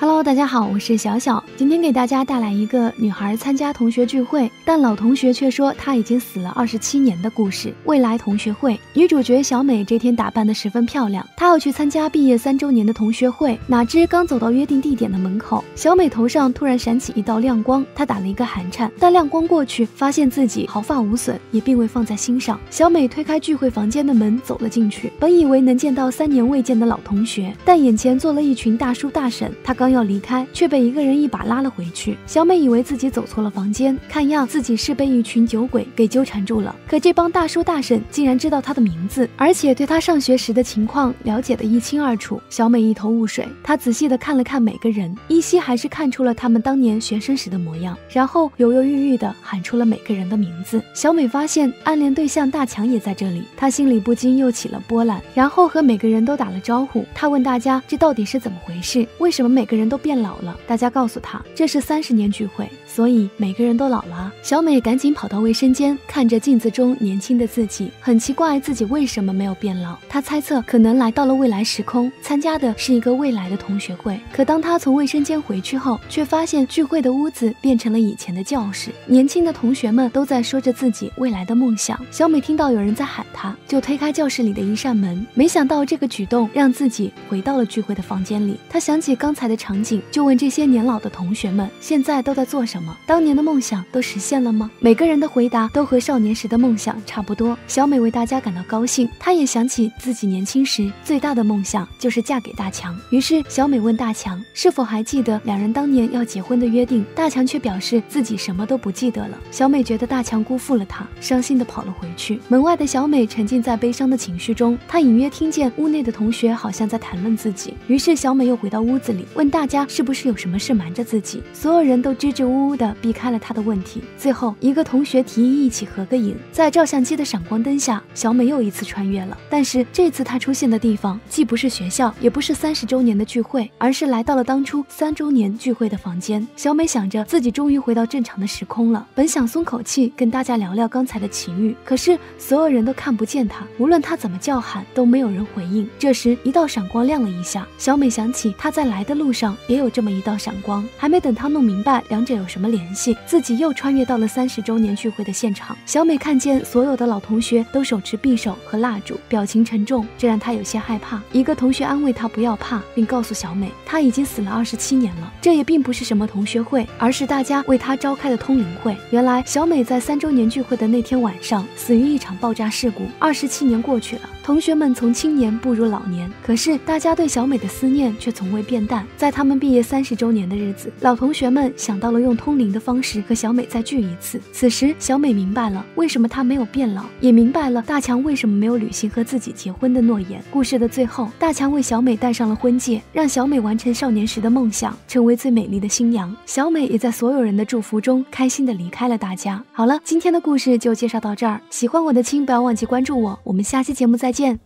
Hello，大家好，我是小小，今天给大家带来一个女孩参加同学聚会，但老同学却说她已经死了二十七年的故事。未来同学会女主角小美这天打扮的十分漂亮，她要去参加毕业三周年的同学会，哪知刚走到约定地点的门口，小美头上突然闪起一道亮光，她打了一个寒颤，但亮光过去，发现自己毫发无损，也并未放在心上。小美推开聚会房间的门，走了进去，本以为能见到三年未见的老同学，但眼前坐了一群大叔大婶，她刚。刚要离开，却被一个人一把拉了回去。小美以为自己走错了房间，看样自己是被一群酒鬼给纠缠住了。可这帮大叔大婶竟然知道她的名字，而且对她上学时的情况了解得一清二楚。小美一头雾水，她仔细地看了看每个人，依稀还是看出了他们当年学生时的模样，然后犹犹豫豫地喊出了每个人的名字。小美发现暗恋对象大强也在这里，她心里不禁又起了波澜，然后和每个人都打了招呼。她问大家这到底是怎么回事？为什么每个人人都变老了，大家告诉他这是三十年聚会，所以每个人都老了。小美赶紧跑到卫生间，看着镜子中年轻的自己，很奇怪自己为什么没有变老。她猜测可能来到了未来时空，参加的是一个未来的同学会。可当她从卫生间回去后，却发现聚会的屋子变成了以前的教室，年轻的同学们都在说着自己未来的梦想。小美听到有人在喊她，就推开教室里的一扇门，没想到这个举动让自己回到了聚会的房间里。她想起刚才的场场景。就问这些年老的同学们，现在都在做什么？当年的梦想都实现了吗？每个人的回答都和少年时的梦想差不多。小美为大家感到高兴，她也想起自己年轻时最大的梦想就是嫁给大强。于是小美问大强是否还记得两人当年要结婚的约定，大强却表示自己什么都不记得了。小美觉得大强辜负了她，伤心的跑了回去。门外的小美沉浸在悲伤的情绪中，她隐约听见屋内的同学好像在谈论自己。于是小美又回到屋子里，问大大家。是不是有什么事瞒着自己？所有人都支支吾吾的避开了他的问题。最后一个同学提议一起合个影，在照相机的闪光灯下，小美又一次穿越了。但是这次她出现的地方既不是学校，也不是三十周年的聚会，而是来到了当初三周年聚会的房间。小美想着自己终于回到正常的时空了，本想松口气跟大家聊聊刚才的奇遇，可是所有人都看不见她，无论她怎么叫喊，都没有人回应。这时一道闪光亮了一下，小美想起她在来的路上也有。这么一道闪光，还没等他弄明白两者有什么联系，自己又穿越到了三十周年聚会的现场。小美看见所有的老同学都手持匕首和蜡烛，表情沉重，这让她有些害怕。一个同学安慰她不要怕，并告诉小美，她已经死了二十七年了。这也并不是什么同学会，而是大家为她召开的通灵会。原来小美在三周年聚会的那天晚上死于一场爆炸事故。二十七年过去了，同学们从青年步入老年，可是大家对小美的思念却从未变淡。在他们毕业。三十周年的日子，老同学们想到了用通灵的方式和小美再聚一次。此时，小美明白了为什么她没有变老，也明白了大强为什么没有履行和自己结婚的诺言。故事的最后，大强为小美戴上了婚戒，让小美完成少年时的梦想，成为最美丽的新娘。小美也在所有人的祝福中，开心的离开了大家。好了，今天的故事就介绍到这儿。喜欢我的亲，不要忘记关注我。我们下期节目再见。